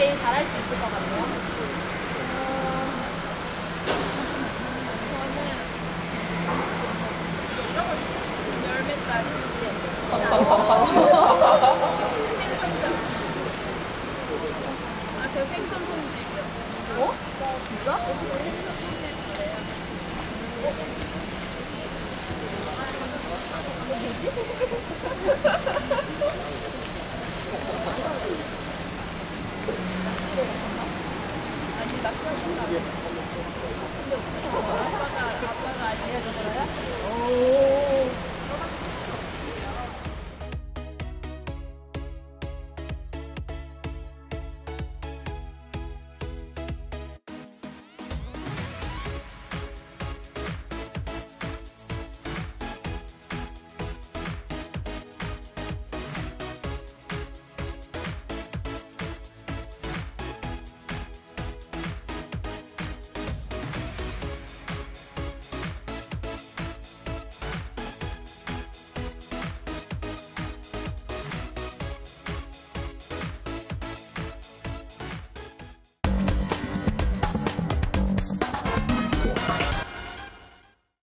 잘할 수 있을 것 같아요? 생선 손질이요. 어? 진짜? 생선 손질 잘해요. 아니, 낚시하고 싶다. 근데 아빠가, 아빠가? 오.